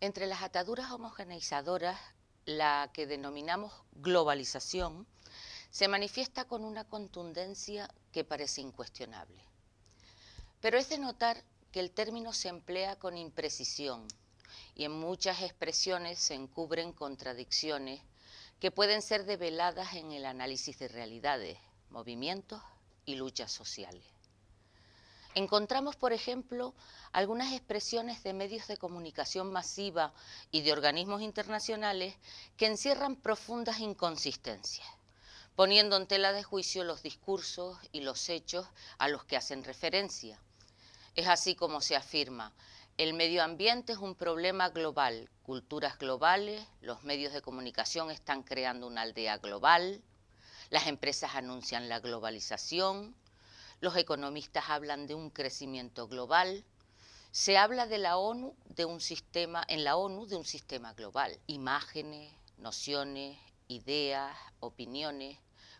Entre las ataduras homogeneizadoras, la que denominamos globalización se manifiesta con una contundencia que parece incuestionable. Pero es de notar que el término se emplea con imprecisión y en muchas expresiones se encubren contradicciones que pueden ser develadas en el análisis de realidades, movimientos y luchas sociales. Encontramos, por ejemplo, algunas expresiones de medios de comunicación masiva y de organismos internacionales que encierran profundas inconsistencias, poniendo en tela de juicio los discursos y los hechos a los que hacen referencia. Es así como se afirma, el medio ambiente es un problema global, culturas globales, los medios de comunicación están creando una aldea global, las empresas anuncian la globalización, los economistas hablan de un crecimiento global, se habla de la ONU de un sistema en la ONU de un sistema global, imágenes, nociones, ideas, opiniones,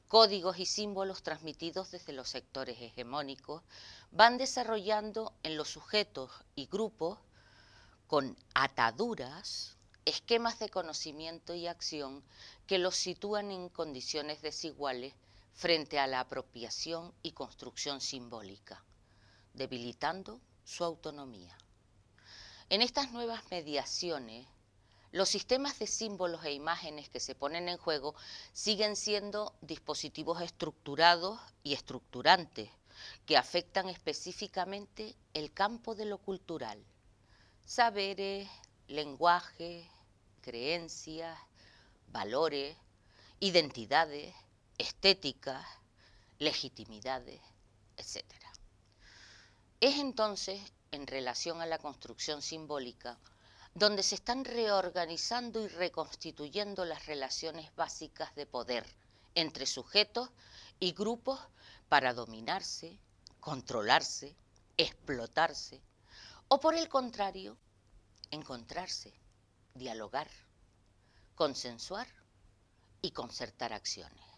códigos y símbolos transmitidos desde los sectores hegemónicos van desarrollando en los sujetos y grupos con ataduras esquemas de conocimiento y acción que los sitúan en condiciones desiguales frente a la apropiación y construcción simbólica, debilitando su autonomía. En estas nuevas mediaciones, los sistemas de símbolos e imágenes que se ponen en juego siguen siendo dispositivos estructurados y estructurantes que afectan específicamente el campo de lo cultural, saberes, lenguaje, creencias, valores, identidades, estéticas, legitimidades, etc. Es entonces, en relación a la construcción simbólica, donde se están reorganizando y reconstituyendo las relaciones básicas de poder entre sujetos y grupos para dominarse, controlarse, explotarse, o por el contrario, encontrarse, dialogar, consensuar y concertar acciones.